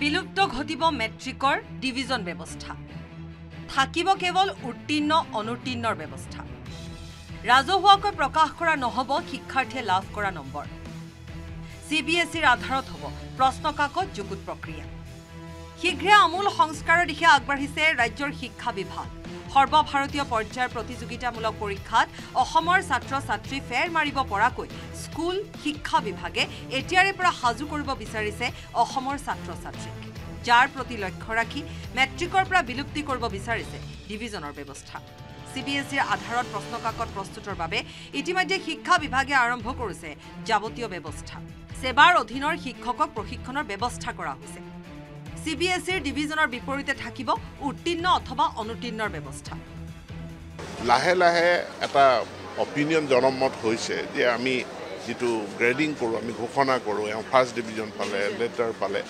বিলুপ্ত ঘটিব মেট্ৰিকৰ ডিভিজন ব্যৱস্থা। থাকিব কেৱল উত্তীৰ্ণ অনুত্তীৰ্ণৰ ব্যৱস্থা। ৰাজহুৱাকৈ প্ৰকাশ কৰা নহ'ব শিক্ষাৰ্থীয়ে লাভ কৰা নম্বৰ। চি বি এছ ইৰ আধাৰত হ'ব প্ৰশ্নকাকত যুগুত প্ৰক্ৰিয়া। শীঘ্ৰে আমূল সংস্কাৰৰ দিশে আগবাঢ়িছে ৰাজ্যৰ শিক্ষা বিভাগ। সৰ্বভাৰতীয় পৰ্যায়ৰ প্ৰতিযোগিতামূলক পৰীক্ষাত অসমৰ ছাত্ৰ ছাত্ৰী ফেৰ মাৰিব পৰাকৈ স্কুল শিক্ষা বিভাগে এতিয়াৰে পৰা সাজু কৰিব বিচাৰিছে অসমৰ ছাত্ৰ ছাত্ৰীক যাৰ প্ৰতি লক্ষ্য ৰাখি মেট্ৰিকৰ পৰা বিলুপ্তি কৰিব বিচাৰিছে ডিভিজনৰ ব্যৱস্থা। চি বি এছ ইৰ আধাৰত প্ৰশ্নকাকত প্ৰস্তুতৰ বাবে ইতিমধ্যে শিক্ষা বিভাগে আৰম্ভ কৰিছে যাৱতীয় ব্যৱস্থা। ছেবাৰ অধীনৰ শিক্ষকক প্ৰশিক্ষণৰ ব্যৱস্থা কৰা হৈছে। চি বি এছ ইৰ ডিভিজনৰ বিপৰীতে থাকিব উত্তীৰ্ণ অথবা অনুত্তীৰ্ণৰ ব্যৱস্থা। লাহে লাহে এটা অপিনিয়ন জনমত হৈছে যে আমি যিটো গ্ৰেডিং কৰোঁ আমি ঘোষণা কৰোঁ এওঁ ফাৰ্ষ্ট ডিভিজন পালে লেটাৰ পালে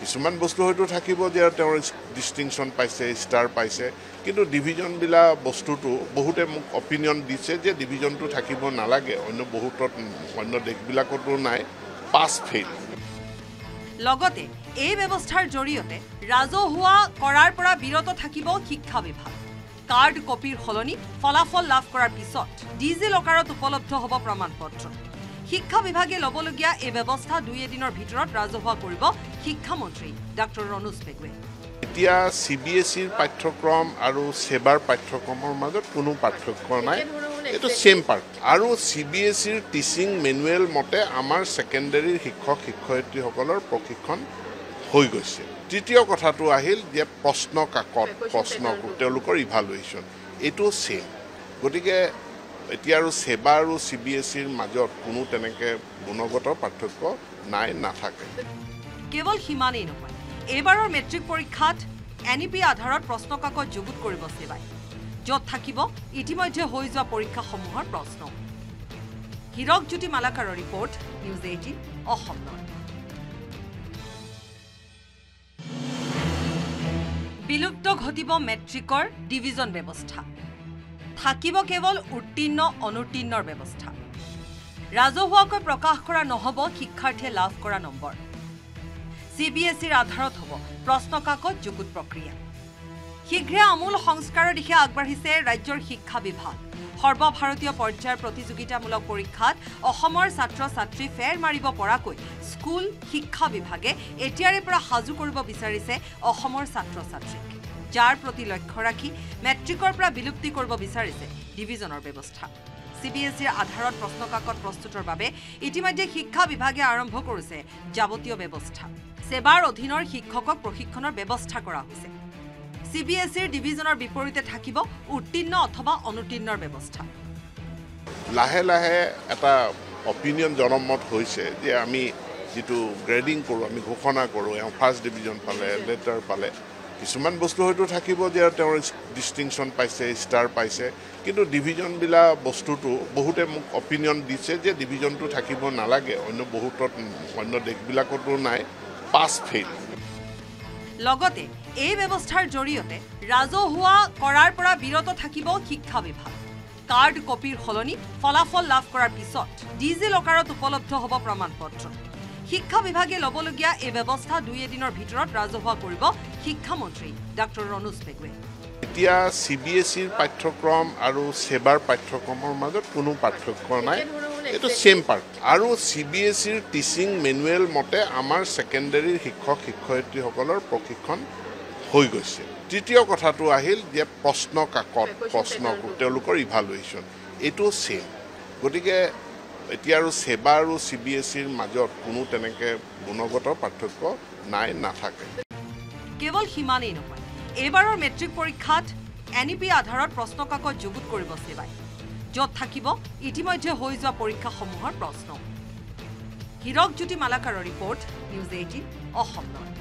কিছুমান বস্তু হয়তো থাকিব যে তেওঁৰ ডিষ্টিংশ্যন পাইছে ষ্টাৰ পাইছে কিন্তু ডিভিজনবিলাক বস্তুটো বহুতে মোক অপিনিয়ন দিছে যে ডিভিজনটো থাকিব নালাগে অন্য বহুতত অন্য দেশবিলাকতো নাই পাছ ফেইল লগতে এই ব্যৱস্থাৰ জৰিয়তে ৰাজহুৱা কৰাৰ পৰা বিৰত থাকিব শিক্ষা বিভাগ। কাৰ্ড কপিৰ সলনি ফলাফল লাভ কৰাৰ পিছত ডিজি লকাৰত উপলব্ধ হ'ব প্ৰমাণ পত্ৰ শিক্ষা বিভাগে ল'বলগীয়া এই ব্যৱস্থা দুই এদিনৰ ভিতৰত ৰাজহুৱা কৰিব শিক্ষামন্ত্ৰী ডাঃ ৰণোজ পেগুৱে। এতিয়া চি বি এছ ইৰ পাঠ্যক্ৰম আৰু ছেবাৰ পাঠ্যক্ৰমৰ মাজত কোনো পাৰ্থক্য নাই। এইটো ছেম পাৰ্ট আৰু চি বি এছ ইৰ টিচিং মেনুৱেল মতে আমাৰ ছেকেণ্ডেৰীৰ শিক্ষক শিক্ষয়িত্ৰীসকলৰ প্ৰশিক্ষণ হৈ গৈছে। তৃতীয় কথাটো আহিল যে প্ৰশ্ন কাকত প্ৰশ্ন তেওঁলোকৰ ইভালুৱেশ্যন এইটো ছেম গতিকে এতিয়া আৰু ছেবা আৰু চি বি এছ ইৰ মাজত কোনো তেনেকৈ গুণগত পাৰ্থক্য নাই নাথাকে। কেৱল সিমানেই নহয় এইবাৰৰ মেট্ৰিক পৰীক্ষাত এন ই পি আধাৰত প্ৰশ্নকাকত যুগুত কৰিব ছেবাই য'ত থাকিব ইতিমধ্যে হৈ যোৱা পৰীক্ষাসমূহৰ প্ৰশ্ন। হীৰকজ্যোতি মালাকাৰৰ ৰিপৰ্ট নিউজ এইটিন অসম বিলুপ্ত ঘটিব মেট্ৰিকৰ ডিভিজন ব্যৱস্থা। থাকিব কেৱল উত্তীৰ্ণ অনুত্তীৰ্ণৰ ব্যৱস্থা। ৰাজহুৱাকৈ প্ৰকাশ কৰা নহ'ব শিক্ষাৰ্থীয়ে লাভ কৰা নম্বৰ। চি বি এছ ইৰ আধাৰত হ'ব প্ৰশ্নকাকত যুগুত প্ৰক্ৰিয়া। শীঘ্ৰে আমূল সংস্কাৰৰ দিশে আগবাঢ়িছে ৰাজ্যৰ শিক্ষা বিভাগ। সৰ্বভাৰতীয় পৰ্যায়ৰ প্ৰতিযোগিতামূলক পৰীক্ষাত অসমৰ ছাত্ৰ ছাত্ৰী ফেৰ মাৰিব পৰাকৈ স্কুল শিক্ষা বিভাগে এতিয়াৰে পৰা সাজু কৰিব বিচাৰিছে অসমৰ ছাত্ৰ ছাত্ৰীক যাৰ প্ৰতি লক্ষ্য ৰাখি মেট্ৰিকৰ পৰা বিলুপ্তি কৰিব বিচাৰিছে ডিভিজনৰ ব্যৱস্থা। চি বি এছ ইৰ আধাৰত প্ৰশ্নকাকত প্ৰস্তুতৰ বাবে ইতিমধ্যে শিক্ষা বিভাগে আৰম্ভ কৰিছে যাৱতীয় ব্যৱস্থা। ছেবাৰ অধীনৰ শিক্ষকক প্ৰশিক্ষণৰ ব্যৱস্থা কৰা হৈছে। চি বি এছ ইৰ ডিভিজনৰ বিপৰীতে থাকিব উত্তীৰ্ণ অথবা অনুত্তীৰ্ণৰ ব্যৱস্থা। লাহে লাহে এটা অপিনিয়ন জনমত হৈছে যে আমি যিটো গ্ৰেডিং কৰোঁ আমি ঘোষণা কৰোঁ এওঁ ফাৰ্ষ্ট ডিভিজন পালে লেটাৰ পালে কিছুমান বস্তু হয়তো থাকিব যে তেওঁৰ ডিষ্টিংশ্যন পাইছে ষ্টাৰ পাইছে কিন্তু ডিভিজনবিলাক বস্তুটো বহুতে মোক অপিনিয়ন দিছে যে ডিভিজনটো থাকিব নালাগে অন্য বহুতত অন্য দেশবিলাকতো নাই পাছ ফেইল লগতে এই ব্যৱস্থাৰ জৰিয়তে ৰাজহুৱা কৰাৰ পৰা বিৰত থাকিব শিক্ষা বিভাগ। কাৰ্ড কপিৰ সলনি ফলাফল লাভ কৰাৰ পিছত ডিজি লকাৰত উপলব্ধ হ'ব প্ৰমাণ পত্ৰ শিক্ষা বিভাগে ল'বলগীয়া এই ব্যৱস্থা দুই এদিনৰ ভিতৰত ৰাজহুৱা কৰিব শিক্ষামন্ত্ৰী ডাঃ ৰণোজ পেগুৱে। এতিয়া চি বি এছ ইৰ পাঠ্যক্ৰম আৰু ছেবাৰ পাঠ্যক্ৰমৰ মাজত কোনো পাৰ্থক্য নাই। এইটো ছেম পাৰ্ট আৰু চি বি এছ ইৰ টিচিং মেনুৱেল মতে আমাৰ ছেকেণ্ডেৰীৰ শিক্ষক শিক্ষয়িত্ৰীসকলৰ প্ৰশিক্ষণ হৈ গৈছে। তৃতীয় কথাটো আহিল যে প্ৰশ্ন কাকত প্ৰশ্ন তেওঁলোকৰ ইভালুৱেশ্যন এইটো ছেম গতিকে এতিয়া আৰু ছেবা আৰু চি বি এছ ইৰ মাজত কোনো তেনেকৈ গুণগত পাৰ্থক্য নাই নাথাকে। কেৱল সিমানেই নহয় এইবাৰৰ মেট্ৰিক পৰীক্ষাত এন ই পি আধাৰত প্ৰশ্নকাকত যুগুত কৰিব ছেবাই য'ত থাকিব ইতিমধ্যে হৈ যোৱা পৰীক্ষাসমূহৰ প্ৰশ্ন। হীৰকজ্যোতি মালাকাৰৰ ৰিপৰ্ট নিউজ এইটিন অসম নয়